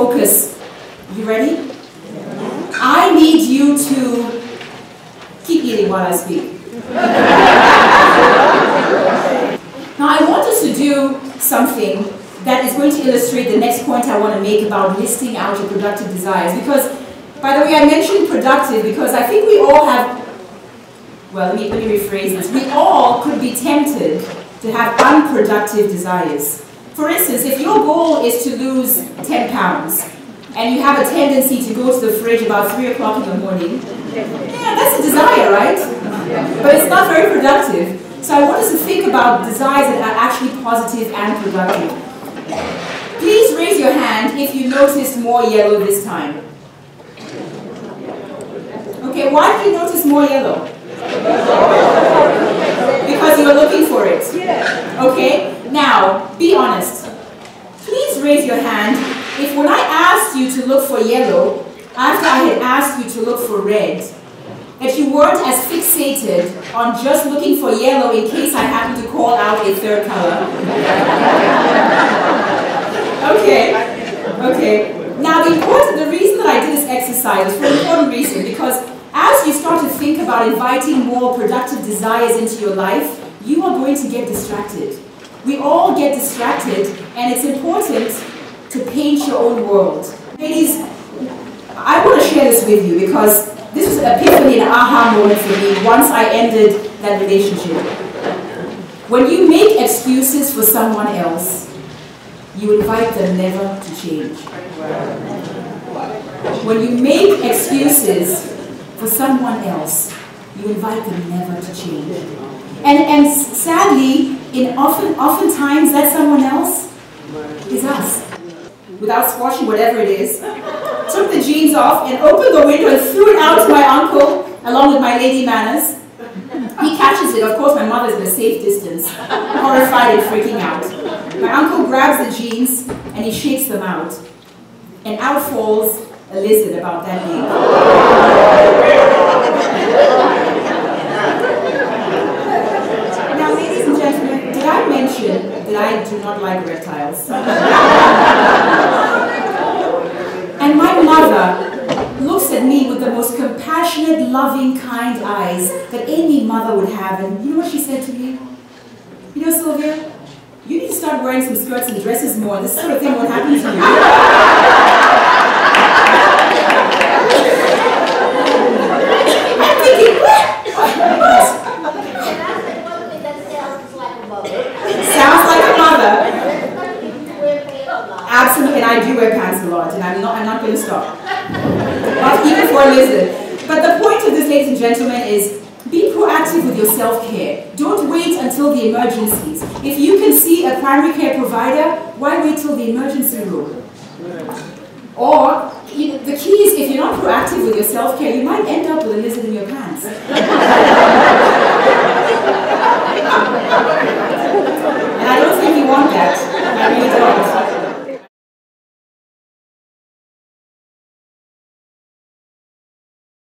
focus. You ready? I need you to keep eating while I speak. now, I want us to do something that is going to illustrate the next point I want to make about listing out your productive desires. Because, by the way, I mentioned productive because I think we all have, well, let me, let me rephrase this. We all could be tempted to have unproductive desires. For instance, if your goal is to lose 10 pounds, and you have a tendency to go to the fridge about 3 o'clock in the morning, yeah, that's a desire, right? But it's not very productive. So I want us to think about desires that are actually positive and productive. Please raise your hand if you noticed more yellow this time. Okay, why did you notice more yellow? Because you were looking for it. Okay, now, be honest. Please raise your hand if when I asked you to look for yellow, after I had asked you to look for red, if you weren't as fixated on just looking for yellow in case I happened to call out a third color. okay, okay. Now the important, the reason that I did this exercise is for an important reason because as you start to think about inviting more productive desires into your life, you are going to get distracted. We all get distracted and it's important to paint your own world. Ladies, I want to share this with you because this was an epiphany, an aha moment for me once I ended that relationship. When you make excuses for someone else, you invite them never to change. When you make excuses for someone else, you invite them never to change. And, and sadly, in often, oftentimes that someone else is us without squashing whatever it is, took the jeans off and opened the window and threw it out to my uncle along with my lady manners. He catches it. Of course, my mother's in a safe distance, horrified and freaking out. My uncle grabs the jeans and he shakes them out. And out falls a lizard about that big. now, ladies and gentlemen, that I do not like reptiles? and my mother looks at me with the most compassionate, loving, kind eyes that any mother would have. And you know what she said to me? You know, Sylvia, you need to start wearing some skirts and dresses more. This sort of thing won't happen to you. I'm thinking, what? Sounds like a mother. Absolutely, and I do wear pants a lot, and I'm not, I'm not going to stop. Not even for lizard. But the point of this, ladies and gentlemen, is be proactive with your self-care. Don't wait until the emergencies. If you can see a primary care provider, why wait till the emergency room? Or, you know, the key is if you're not proactive with your self-care, you might end up with a lizard in your pants.